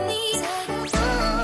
你。猜得 me